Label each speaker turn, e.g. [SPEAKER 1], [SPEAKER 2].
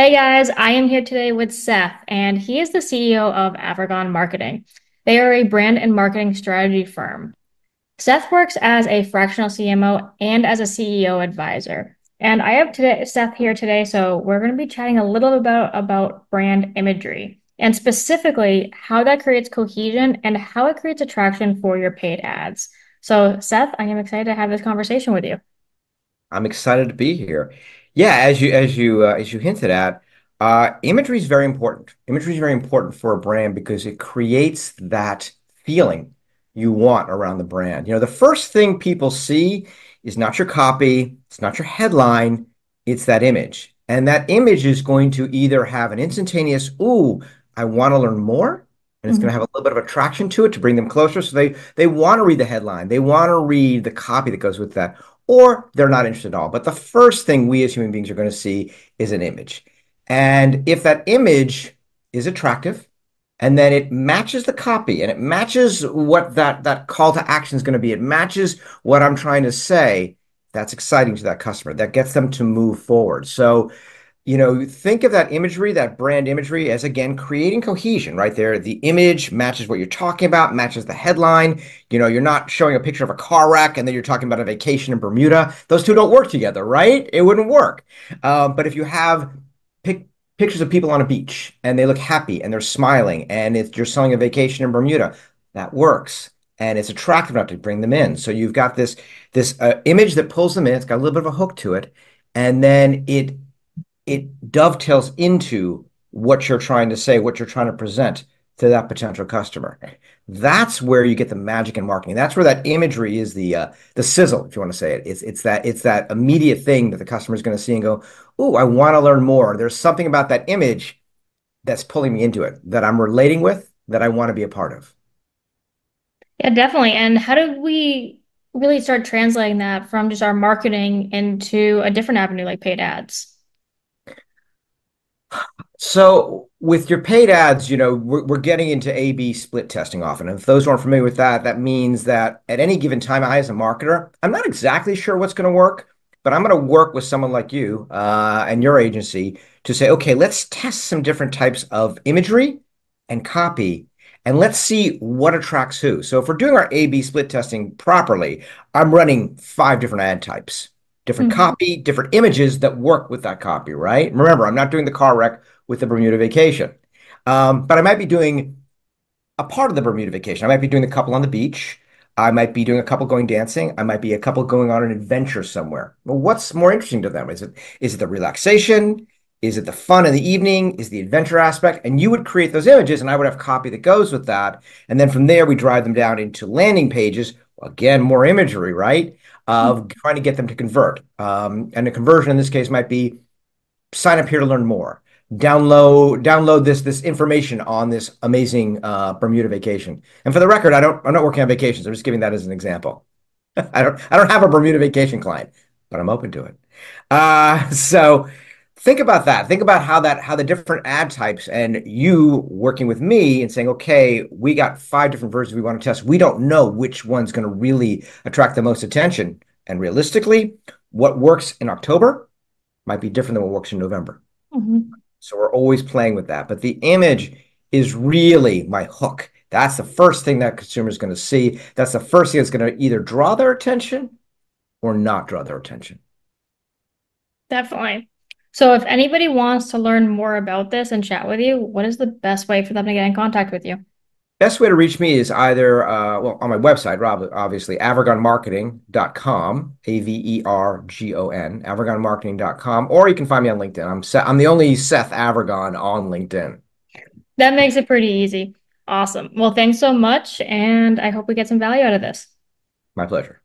[SPEAKER 1] Hey guys, I am here today with Seth, and he is the CEO of Avergon Marketing. They are a brand and marketing strategy firm. Seth works as a fractional CMO and as a CEO advisor. And I have today Seth here today, so we're going to be chatting a little bit about, about brand imagery and specifically how that creates cohesion and how it creates attraction for your paid ads. So, Seth, I am excited to have this conversation with you.
[SPEAKER 2] I'm excited to be here. Yeah, as you as you uh, as you hinted at, uh, imagery is very important. Imagery is very important for a brand because it creates that feeling you want around the brand. You know, the first thing people see is not your copy, it's not your headline, it's that image. And that image is going to either have an instantaneous, ooh, I want to learn more, and it's mm-hmm. going to have a little bit of attraction to it to bring them closer. So they they want to read the headline, they want to read the copy that goes with that, or they're not interested at all. But the first thing we as human beings are going to see is an image. And if that image is attractive, and then it matches the copy and it matches what that that call to action is going to be it matches what i'm trying to say that's exciting to that customer that gets them to move forward so you know, think of that imagery, that brand imagery, as again creating cohesion right there. The image matches what you're talking about, matches the headline. You know, you're not showing a picture of a car wreck and then you're talking about a vacation in Bermuda. Those two don't work together, right? It wouldn't work. Uh, but if you have pic- pictures of people on a beach and they look happy and they're smiling and it's, you're selling a vacation in Bermuda, that works and it's attractive enough to bring them in. So you've got this this uh, image that pulls them in. It's got a little bit of a hook to it, and then it it dovetails into what you're trying to say, what you're trying to present to that potential customer. That's where you get the magic in marketing. That's where that imagery is the uh, the sizzle, if you want to say it. It's it's that it's that immediate thing that the customer is going to see and go, "Oh, I want to learn more." There's something about that image that's pulling me into it that I'm relating with that I want to be a part of.
[SPEAKER 1] Yeah, definitely. And how do we really start translating that from just our marketing into a different avenue like paid ads?
[SPEAKER 2] So with your paid ads, you know, we're, we're getting into A/B split testing often. And if those aren't familiar with that, that means that at any given time, I as a marketer, I'm not exactly sure what's going to work, but I'm going to work with someone like you uh, and your agency to say, okay, let's test some different types of imagery and copy and let's see what attracts who. So if we're doing our A/B split testing properly, I'm running five different ad types different mm-hmm. copy, different images that work with that copy, right? Remember, I'm not doing the car wreck with the Bermuda vacation, um, but I might be doing a part of the Bermuda vacation. I might be doing the couple on the beach. I might be doing a couple going dancing. I might be a couple going on an adventure somewhere. Well, what's more interesting to them? Is it is it the relaxation? Is it the fun in the evening? Is the adventure aspect? And you would create those images, and I would have copy that goes with that. And then from there, we drive them down into landing pages. Again, more imagery, right? Of trying to get them to convert. Um, and a conversion in this case might be sign up here to learn more. Download download this this information on this amazing uh, Bermuda vacation. And for the record, I don't I'm not working on vacations. I'm just giving that as an example. I don't I don't have a Bermuda vacation client, but I'm open to it. Uh, so think about that. Think about how that how the different ad types and you working with me and saying okay we got five different versions we want to test. We don't know which one's going to really attract the most attention. And realistically what works in october might be different than what works in november. Mm-hmm. so we're always playing with that. But the image is really my hook. That's the first thing that consumer is going to see. That's the first thing that's going to either draw their attention or not draw their attention.
[SPEAKER 1] Definitely so if anybody wants to learn more about this and chat with you, what is the best way for them to get in contact with you?
[SPEAKER 2] Best way to reach me is either, uh, well, on my website, Rob, obviously, avergonmarketing.com, A-V-E-R-G-O-N, avergonmarketing.com, or you can find me on LinkedIn. I'm Seth, I'm the only Seth Avergon on LinkedIn.
[SPEAKER 1] That makes it pretty easy. Awesome. Well, thanks so much, and I hope we get some value out of this.
[SPEAKER 2] My pleasure.